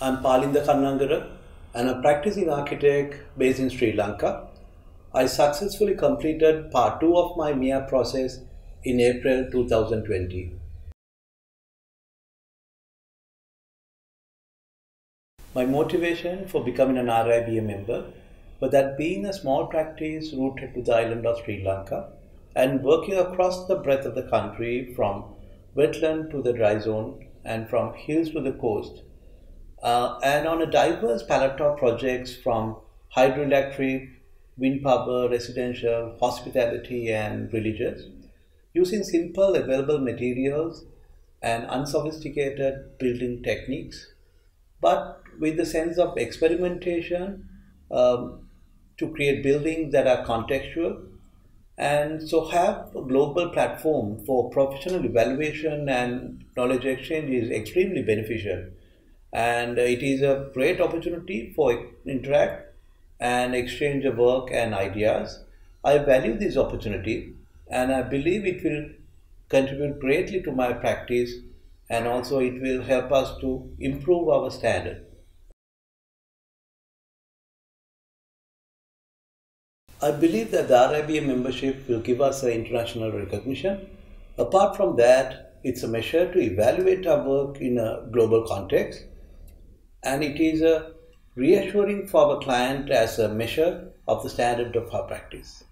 I'm Palinda Kannangara and a practicing architect based in Sri Lanka. I successfully completed part 2 of my MEAP process in April 2020. My motivation for becoming an RIBA member was that being a small practice rooted to the island of Sri Lanka and working across the breadth of the country from wetland to the dry zone and from hills to the coast uh, and on a diverse palette of projects from hydroelectric, wind power, residential, hospitality, and religious, using simple available materials and unsophisticated building techniques, but with the sense of experimentation um, to create buildings that are contextual and so have a global platform for professional evaluation and knowledge exchange is extremely beneficial and it is a great opportunity for interact and exchange of work and ideas. I value this opportunity and I believe it will contribute greatly to my practice and also it will help us to improve our standard. I believe that the RIBA membership will give us an international recognition. Apart from that, it's a measure to evaluate our work in a global context and it is a reassuring for the client as a measure of the standard of our practice.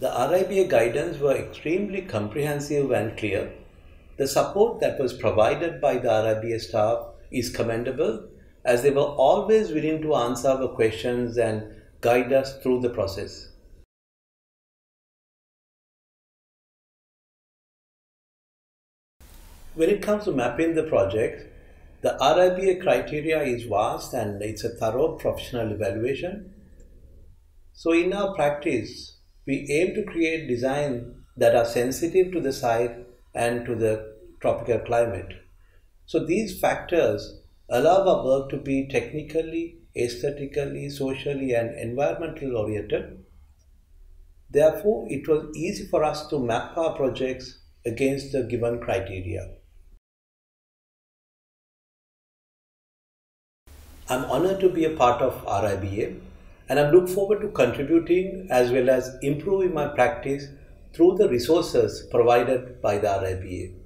The RIBA guidance were extremely comprehensive and clear. The support that was provided by the RIBA staff is commendable as they were always willing to answer our questions and guide us through the process. When it comes to mapping the project, the RIBA criteria is vast and it's a thorough professional evaluation. So in our practice, we aim to create design that are sensitive to the site and to the tropical climate. So these factors allow our work to be technically, aesthetically, socially and environmentally oriented. Therefore, it was easy for us to map our projects against the given criteria. I'm honored to be a part of RIBA and I look forward to contributing as well as improving my practice through the resources provided by the RIBA.